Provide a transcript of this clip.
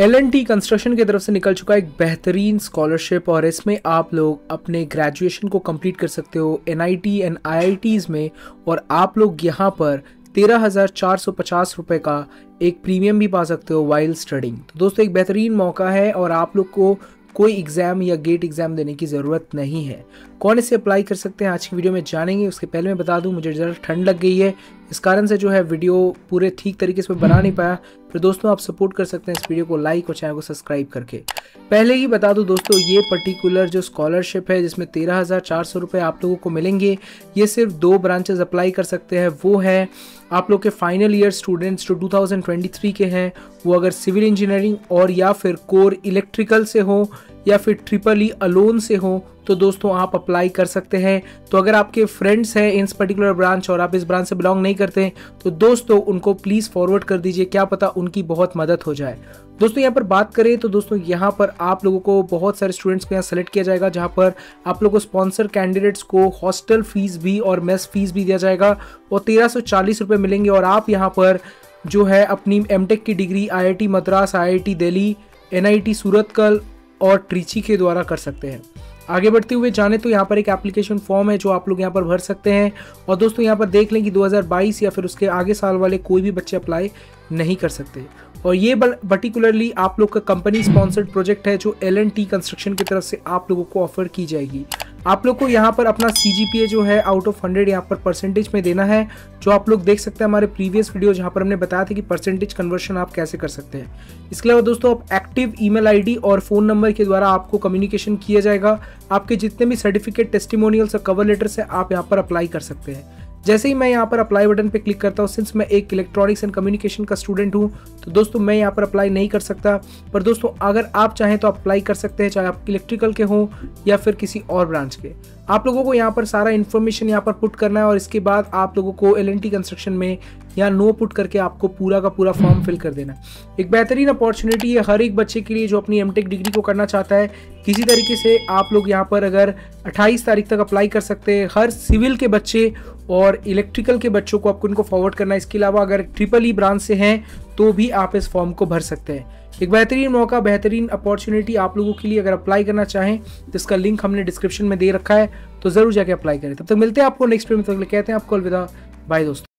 L N T construction की तरफ़ से निकल चुका एक बेहतरीन स्कॉलरशिप और इसमें आप लोग अपने ग्रेजुएशन को कंप्लीट कर सकते हो N I T and I I Ts में और आप लोग यहाँ पर तेरह हज़ार चार सौ पचास रुपये का एक प्रीमियम भी पा सकते हो वाइल स्टडिंग तो दोस्तों, एक बेहतरीन मौका है और आप लोग को कोई एग्ज़ाम या गेट एग्ज़ाम देने की ज़रूरत नहीं है। कौन इसे अप्लाई कर सकते हैं आज की वीडियो में जानेंगे, उसके पहले मैं बता दूँ, मुझे ज़रा ठंड लग गई है इस कारण से जो है वीडियो पूरे ठीक तरीके से बना नहीं पाया। फिर दोस्तों, आप सपोर्ट कर सकते हैं इस वीडियो को लाइक और चैनल को सब्सक्राइब करके। पहले ही बता दूँ दोस्तों, ये पर्टिकुलर जो स्कॉलरशिप है, जिसमें तेरह हज़ार चार सौ रुपये आप लोगों को मिलेंगे, ये सिर्फ़ दो ब्रांचेज अप्लाई कर सकते हैं। वो है, आप लोग के फाइनल ईयर स्टूडेंट्स जो 2023 के हैं, वो अगर सिविल इंजीनियरिंग और या फिर कोर इलेक्ट्रिकल से हो या फिर ट्रिपल ई अलोन से हो तो दोस्तों आप अप्लाई कर सकते हैं। तो अगर आपके फ्रेंड्स हैं इन पर्टिकुलर ब्रांच और आप इस ब्रांच से बिलोंग नहीं करते हैं तो दोस्तों उनको प्लीज़ फॉरवर्ड कर दीजिए, क्या पता उनकी बहुत मदद हो जाए। दोस्तों यहाँ पर बात करें तो दोस्तों यहाँ पर आप लोगों को बहुत सारे स्टूडेंट्स को यहाँ सेलेक्ट किया जाएगा, जहाँ पर आप लोगों को स्पॉन्सर कैंडिडेट्स को हॉस्टल फ़ीस भी और मेस फ़ीस भी दिया जाएगा और तेरह सौ चालीस रुपये मिलेंगे और आप यहाँ पर जो है अपनी एम की degree IIT Madras IIT Delhi N Surathkal और ट्रीची के द्वारा कर सकते हैं। आगे बढ़ते हुए जाने तो यहाँ पर एक एप्लीकेशन फॉर्म है जो आप लोग यहाँ पर भर सकते हैं। और दोस्तों यहाँ पर देख लें कि 2022 या फिर उसके आगे साल वाले कोई भी बच्चे अप्लाई नहीं कर सकते। और ये पर्टिकुलरली आप लोग का कंपनी स्पॉन्सर्ड प्रोजेक्ट है जो एल एंड टी कंस्ट्रक्शन की तरफ़ से आप लोगों को ऑफ़र की जाएगी। आप लोग को यहाँ पर अपना सीजीपीए जो है आउट ऑफ़ हंड्रेड यहाँ पर परसेंटेज में देना है, जो आप लोग देख सकते हैं हमारे प्रीवियस वीडियो जहाँ पर हमने बताया था कि परसेंटेज कन्वर्शन आप कैसे कर सकते हैं। इसके अलावा दोस्तों, आप एक्टिव ईमेल आईडी और फ़ोन नंबर के द्वारा आपको कम्युनिकेशन किया जाएगा। आपके जितने भी सर्टिफिकेट टेस्टिमोनियल्स और कवर लेटर्स हैं, आप यहाँ पर अप्लाई कर सकते हैं। जैसे ही मैं यहाँ पर अप्लाई बटन पे क्लिक करता हूँ सिंस मैं एक इलेक्ट्रॉनिक्स एंड कम्युनिकेशन का स्टूडेंट हूँ तो दोस्तों मैं यहाँ पर अप्लाई नहीं कर सकता। पर दोस्तों, अगर आप चाहें तो अप्लाई कर सकते हैं, चाहे आप इलेक्ट्रिकल के हों या फिर किसी और ब्रांच के। आप लोगों को यहाँ पर सारा इन्फॉर्मेशन यहाँ पर पुट करना है और इसके बाद आप लोगों को एलएनटी कंस्ट्रक्शन में यहाँ नो पुट करके आपको पूरा का पूरा फॉर्म फिल कर देना एक बेहतरीन अपॉर्चुनिटी है हर एक बच्चे के लिए जो अपनी एम डिग्री को करना चाहता है। किसी तरीके से आप लोग यहाँ पर अगर 28 तारीख तक अप्लाई कर सकते हैं। हर सिविल के बच्चे और इलेक्ट्रिकल के बच्चों को आपको इनको फॉरवर्ड करना है। इसके अलावा अगर ट्रिपल ई ब्रांच से हैं तो भी आप इस फॉर्म को भर सकते हैं। एक बेहतरीन मौका, बेहतरीन अपॉर्चुनिटी आप लोगों के लिए अगर अप्लाई करना चाहें तो इसका लिंक हमने डिस्क्रिप्शन में दे रखा है तो ज़रूर जाके अप्लाई करें। तब तक मिलते हैं आपको नेक्स्ट में तक कहते हैं आपको अलविदा। बाय दोस्तों।